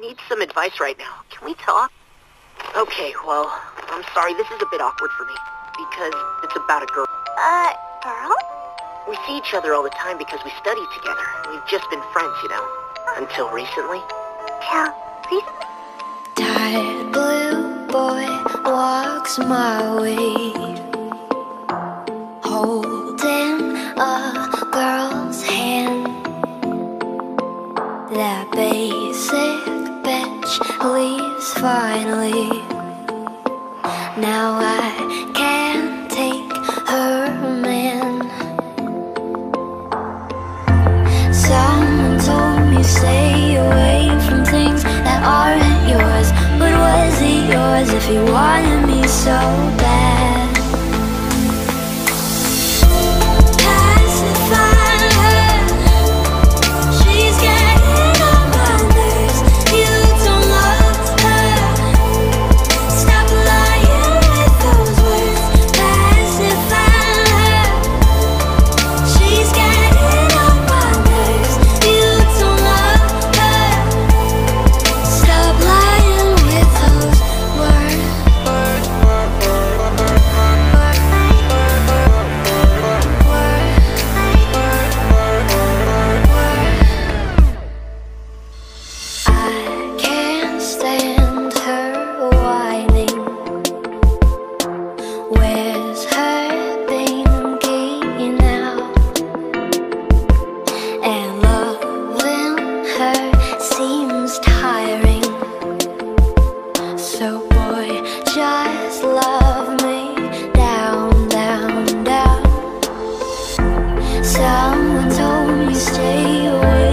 need some advice right now. Can we talk? Okay, well, I'm sorry, this is a bit awkward for me. Because it's about a girl. Uh, girl? We see each other all the time because we study together. We've just been friends, you know. Until recently. Till recently? Tired blue boy walks my way Holding a girl's hand That basic finally Now I can't take her man. Someone told me stay away from things that aren't yours. But was it yours if you wanted me so bad? Someone told me stay away